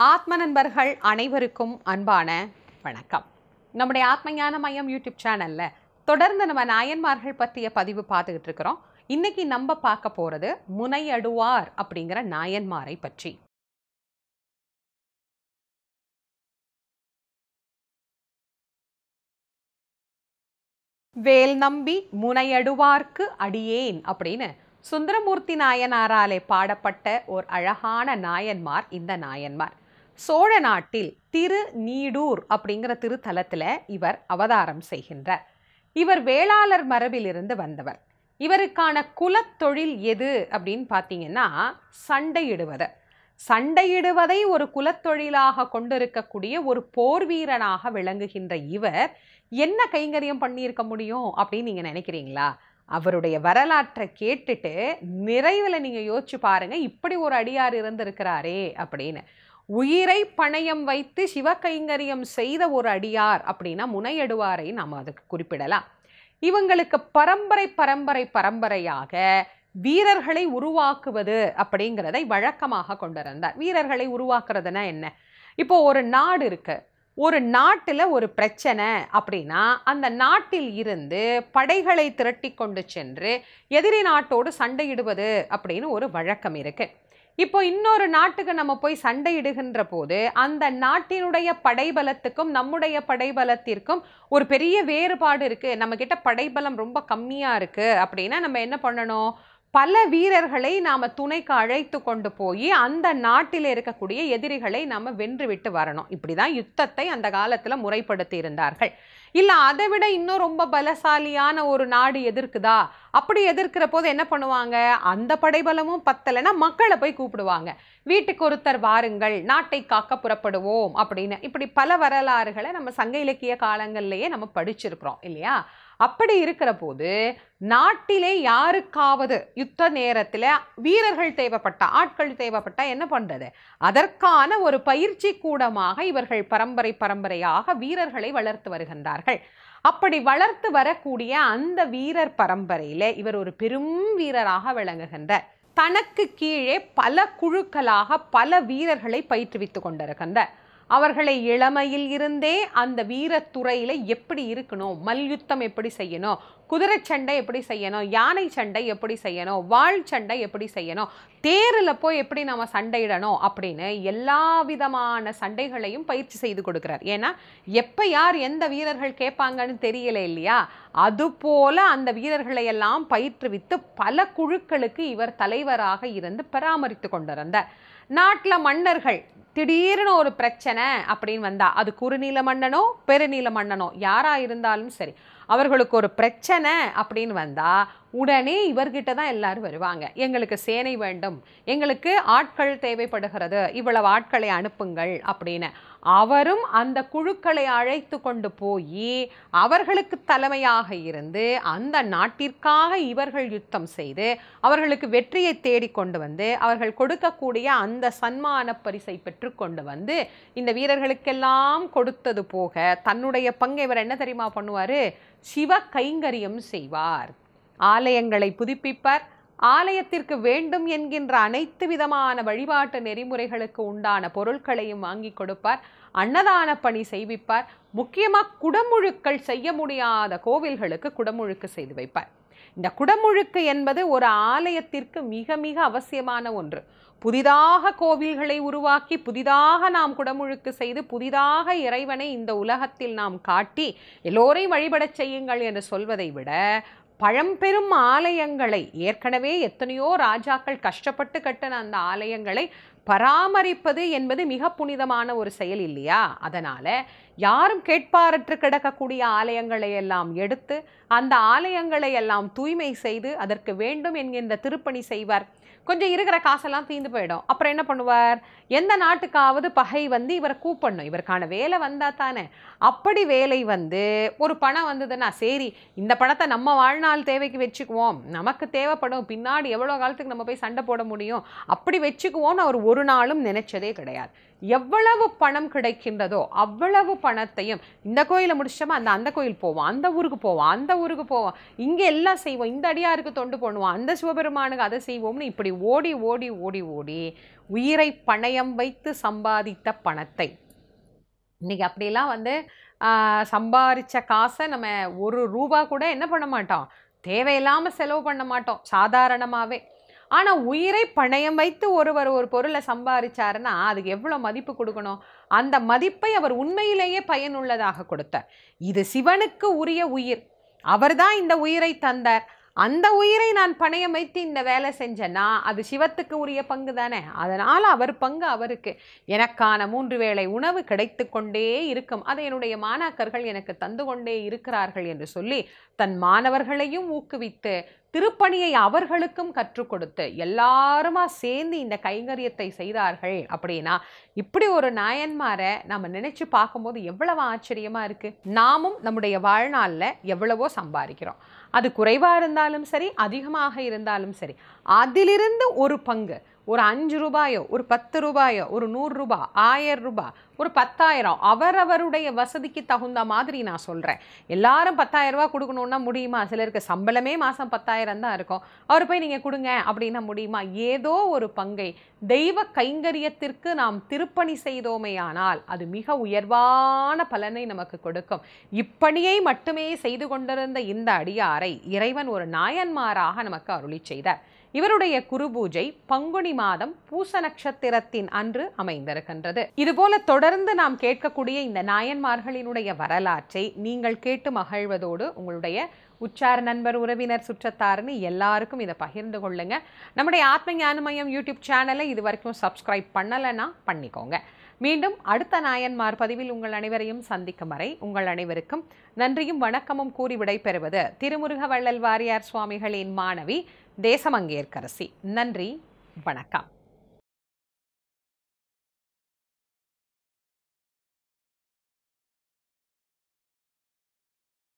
ஆத்ம நண்பர்கள் அனைவருக்கும் அன்பான வணக்கம். நம்முடைய ஆத்மஞான மையம் யூடியூப் சேனல்ல தொடர்ந்து நம்ம நாயன்மார்கள் பற்றிய பதிவு பார்த்துக்கிட்டு இருக்கிறோம். இன்னைக்கு நம்ம பார்க்க போறது முனையடுவார் அப்படிங்கிற நாயன்மாரை பற்றி. வேல் நம்பி முனையடுவார்க்கு அடியேன் அப்படின்னு சுந்தரமூர்த்தி நாயனாராலே பாடப்பட்ட ஒரு அழகான நாயன்மார் இந்த நாயன்மார். சோழ நாட்டில் திரு நீடூர் அப்படிங்கிற திருத்தலத்தில் இவர் அவதாரம் செய்கின்றார். இவர் வேளாளர் மரபிலிருந்து வந்தவர். இவருக்கான குலத்தொழில் எது அப்படின்னு பார்த்தீங்கன்னா சண்டையிடுவது. சண்டையிடுவதை ஒரு குலத்தொழிலாக கொண்டிருக்கக்கூடிய ஒரு போர் வீரனாக விளங்குகின்ற இவர் என்ன கைங்கரியம் பண்ணியிருக்க முடியும் அப்படின்னு நீங்கள் நினைக்கிறீங்களா? அவருடைய வரலாற்றை கேட்டுட்டு நிறைவில் நீங்கள் யோசிச்சு பாருங்க இப்படி ஒரு அடியார் இருந்திருக்கிறாரே அப்படின்னு. உயிரை பணயம் வைத்து சிவகைங்கரியம் செய்த ஒரு அடியார் அப்படின்னா முனையடுவாரை நாம் அதுக்கு குறிப்பிடலாம். இவங்களுக்கு பரம்பரை பரம்பரை பரம்பரையாக வீரர்களை உருவாக்குவது அப்படிங்கிறதை வழக்கமாக கொண்டிருந்தார். வீரர்களை உருவாக்குறதுனா என்ன? இப்போ ஒரு நாடு இருக்கு. ஒரு நாட்டில் ஒரு பிரச்சனை அப்படின்னா அந்த நாட்டில் இருந்து படைகளை திரட்டி கொண்டு சென்று எதிரி நாட்டோடு சண்டையிடுவது அப்படின்னு ஒரு வழக்கம் இருக்குது இப்போ இன்னொரு நாட்டுக்கு நம்ம போய் சண்டையிடுகின்ற போது அந்த நாட்டினுடைய படைபலத்துக்கும் நம்முடைய படைபலத்திற்கும் ஒரு பெரிய வேறுபாடு இருக்குது நம்மக்கிட்ட படைபலம் ரொம்ப கம்மியாக இருக்குது அப்படின்னா நம்ம என்ன பண்ணணும்? பல வீரர்களை நாம் துணைக்கு அழைத்து கொண்டு போய் அந்த நாட்டில் இருக்கக்கூடிய எதிரிகளை நாம் வென்று விட்டு வரணும். இப்படி தான் யுத்தத்தை அந்த காலத்தில் முறைப்படுத்தி இருந்தார்கள். இல்லை அதை விட இன்னும் ரொம்ப பலசாலியான ஒரு நாடு எதிர்க்குதா? அப்படி எதிர்க்கிற போது என்ன பண்ணுவாங்க? அந்த படைபலமும் பத்தலைன்னா மக்களை போய் கூப்பிடுவாங்க. வீட்டுக்கு ஒருத்தர் வாருங்கள் நாட்டை காக்க புறப்படுவோம் அப்படின்னு. இப்படி பல வரலாறுகளை நம்ம சங்க இலக்கிய காலங்கள்லேயே நம்ம படிச்சிருக்கிறோம் இல்லையா? அப்படி இருக்கிற போது நாட்டிலே யாருக்காவது யுத்த நேரத்தில் வீரர்கள் தேவைப்பட்ட ஆட்கள் தேவைப்பட்ட என்ன பண்ணுறது அதற்கான ஒரு பயிற்சி கூடமாக இவர்கள் பரம்பரை பரம்பரையாக வீரர்களை வளர்த்து வருகின்றார்கள். அப்படி வளர்த்து வரக்கூடிய அந்த வீரர் பரம்பரையில் இவர் ஒரு பெரும் வீரராக விளங்குகின்றார். தனக்கு கீழே பல குழுக்களாக பல வீரர்களை பயிற்றுவித்து கொண்டிருக்கின்றார். அவர்களை இளமையில் இருந்தே அந்த வீரத்துறையில் எப்படி இருக்கணும்? மல்யுத்தம் எப்படி செய்யணும்? குதிரை சண்டை எப்படி செய்யணும்? யானை சண்டை எப்படி செய்யணும்? வாழ் சண்டை எப்படி செய்யணும்? தேரில் போய் எப்படி நம்ம சண்டையிடணும்? அப்படின்னு எல்லா விதமான சண்டைகளையும் பயிற்சி செய்து கொடுக்குறார். ஏன்னா எப்போ யார் எந்த வீரர்கள் கேட்பாங்கன்னு தெரியல இல்லையா? அதுபோல அந்த வீரர்களை எல்லாம் பயிற்றுவித்து பல குழுக்களுக்கு இவர் தலைவராக இருந்து பராமரித்து கொண்டிருந்தார். நாட்டில் மன்னர்கள் திடீர்னு ஒரு பிரச்சனை அப்படின்னு வந்தா அது குறுநீல மன்னனோ பெருநீல மன்னனோ யாரா இருந்தாலும் சரி அவர்களுக்கு ஒரு பிரச்சனை அப்படின்னு வந்தா உடனே இவர்கிட்ட தான் எல்லாரும் வருவாங்க. எங்களுக்கு சேனை வேண்டும் எங்களுக்கு ஆட்கள் தேவைப்படுகிறது இவ்வளவு ஆட்களை அனுப்புங்கள் அப்படின்னு. அவரும் அந்த குழுக்களை அழைத்து கொண்டு போய் அவர்களுக்கு தலைமையாக இருந்து அந்த நாட்டிற்காக இவர்கள் யுத்தம் செய்து அவர்களுக்கு வெற்றியை தேடி கொண்டு வந்து அவர்கள் கொடுக்கக்கூடிய அந்த சன்மான பரிசை பெற்றுக்கொண்டு வந்து இந்த வீரர்களுக்கெல்லாம் கொடுத்தது போக தன்னுடைய பங்கை இவர் என்ன தெரியுமா பண்ணுவார்? சிவ கைங்கரியம் செய்வார். ஆலயங்களை புதுப்பிப்பார். ஆலயத்திற்கு வேண்டும் என்கின்ற அனைத்து விதமான வழிபாட்டு நெறிமுறைகளுக்கு உண்டான பொருட்களையும் வாங்கி கொடுப்பார். அன்னதான பணி செய்விப்பார். முக்கியமாக குடமுழுக்கள் செய்ய முடியாத கோவில்களுக்கு குடமுழுக்கு செய்து வைப்பார். இந்த குடமுழுக்கு என்பது ஒரு ஆலயத்திற்கு மிக மிக அவசியமான ஒன்று. புதிதாக கோவில்களை உருவாக்கி புதிதாக நாம் குடமுழுக்கு செய்து புதிதாக இறைவனை இந்த உலகத்தில் நாம் காட்டி எல்லோரையும் வழிபடச் செய்யுங்கள் என்று சொல்வதை விட பழம்பெரும் ஆலயங்களை ஏற்கனவே எத்தனையோ ராஜாக்கள் கஷ்டப்பட்டு கட்டின அந்த ஆலயங்களை பராமரிப்பது என்பது மிக புனிதமான ஒரு செயல் இல்லையா? அதனால் யாரும் கேட்பாரற்று கிடக்கக்கூடிய ஆலயங்களை எல்லாம் எடுத்து அந்த ஆலயங்களை எல்லாம் தூய்மை செய்து அதற்கு வேண்டும் என்கின்ற திருப்பணி செய்வார். கொஞ்சம் இருக்கிற காசெல்லாம் தீந்து போயிடும். அப்புறம் என்ன பண்ணுவார்? எந்த நாட்டுக்காவது பகை வந்து இவரை கூப்பிடணும். இவருக்கான வேலை வந்தா தானே. அப்படி வேலை வந்து ஒரு பணம் வந்ததுன்னா சரி இந்த பணத்தை நம்ம நாள் தேவைக்கு வச்சுக்குவோம். நமக்கு தேவைப்படும். பின்னாடி எவ்வளோ காலத்துக்கு நம்ம போய் சண்டை போட முடியும்? அப்படி வச்சுக்குவோம்னு அவர் ஒரு நாளும் நினைச்சதே கிடையாது. எவ்வளவு பணம் கிடைக்கின்றதோ அவ்வளவு பணத்தையும் இந்த கோயிலை முடிச்சோமா அந்த அந்த கோயில் போவோம். அந்த ஊருக்கு போவோம். அந்த ஊருக்கு போவோம். இங்கே எல்லாம் செய்வோம். இந்த அடியாருக்கு தொண்டு பண்ணுவோம். அந்த சிவபெருமானுக்கு அதை செய்வோம்னு இப்படி ஓடி ஓடி ஓடி ஓடி உயிரை பணயம் வைத்து சம்பாதித்த பணத்தை. இன்னைக்கு அப்படிலாம் வந்து சம்பாரித்த காசை நம்ம ஒரு ரூபா கூட என்ன பண்ண மாட்டோம்? தேவையில்லாமல் செலவு பண்ண மாட்டோம் சாதாரணமாகவே ஆனால் உயிரை பணயம் வைத்து ஒருவர் ஒரு பொருளை சம்பாரிச்சாருன்னா அதுக்கு எவ்வளோ மதிப்பு கொடுக்கணும்? அந்த மதிப்பை அவர் உண்மையிலேயே பயனுள்ளதாக கொடுத்தார். இது சிவனுக்கு உரிய உயிர். அவர்தான் இந்த உயிரை தந்தார். அந்த உயிரை நான் பணயம் வைத்து இந்த வேலை செஞ்சேன்னா அது சிவத்துக்கு உரிய பங்கு தானே? அதனால் அவர் பங்கு அவருக்கு. எனக்கான மூன்று வேளை உணவு கிடைத்து கொண்டே இருக்கும். அதை என்னுடைய மாணாக்கர்கள் எனக்கு தந்து கொண்டே இருக்கிறார்கள் என்று சொல்லி தன் மாணவர்களையும் ஊக்குவித்து திருப்பணியை அவர்களுக்கும் கற்றுக் கொடுத்து எல்லாருமா சேர்ந்து இந்த கைங்கரியத்தை செய்தார்கள் அப்படின்னா இப்படி ஒரு நாயன்மாரை நம்ம நினைச்சு பார்க்கும்போது எவ்வளவு ஆச்சரியமா இருக்கு. நாமும் நம்முடைய வாழ்நாளில் எவ்வளவோ சம்பாதிக்கிறோம். அது குறைவாக இருந்தாலும் சரி அதிகமாக இருந்தாலும் சரி அதிலிருந்து ஒரு பங்கு ஒரு அஞ்சு ரூபாயோ ஒரு பத்து ரூபாயோ ஒரு நூறு ரூபாய் ஆயிரம் ரூபாய் ஒரு பத்தாயிரம் அவரவருடைய வசதிக்கு தகுந்த மாதிரி நான் சொல்கிறேன் எல்லாரும் பத்தாயிரம் ரூபா கொடுக்கணுன்னா முடியுமா? சிலருக்கு சம்பளமே மாதம் பத்தாயிரம் தான் இருக்கும். அவர் போய் நீங்கள் கொடுங்க அப்படின்னா முடியுமா? ஏதோ ஒரு பங்கை தெய்வ கைங்கரியத்திற்கு நாம் திருப்பணி செய்தோமேயானால் அது மிக உயர்வான பலனை நமக்கு கொடுக்கும். இப்பணியை மட்டுமே செய்து கொண்டிருந்த இந்த அடியாரை இறைவன் ஒரு நாயன்மாராக நமக்கு அருளி செய்தார். இவருடைய குரு பூஜை பங்குனி மாதம் பூச நட்சத்திரத்தின் அன்று அமைந்திருக்கின்றது. இதுபோல தொடர்ந்து நாம் கேட்கக்கூடிய இந்த நாயன்மார்களினுடைய வரலாற்றை நீங்கள் கேட்டு மகிழ்வதோடு உங்களுடைய உச்சார நண்பர் உறவினர் சுற்றத்தாருன்னு எல்லாருக்கும் இதை பகிர்ந்து கொள்ளுங்க. நம்முடைய ஆத்ம ஞானமயம் யூடியூப் சேனலை இது வரைக்கும் சப்ஸ்கிரைப் பண்ணலைன்னா பண்ணிக்கோங்க. மீண்டும் அடுத்த நாயன்மார் பதிவில் உங்கள் அனைவரையும் சந்திக்கும் வரை உங்கள் அனைவருக்கும் நன்றியும் வணக்கமும் கூறி விடைபெறுவது திருமுருக வள்ளல் வாரியார் சுவாமிகளின் மாணவி தேசமங்கேற்கரசி. நன்றி வணக்கம்.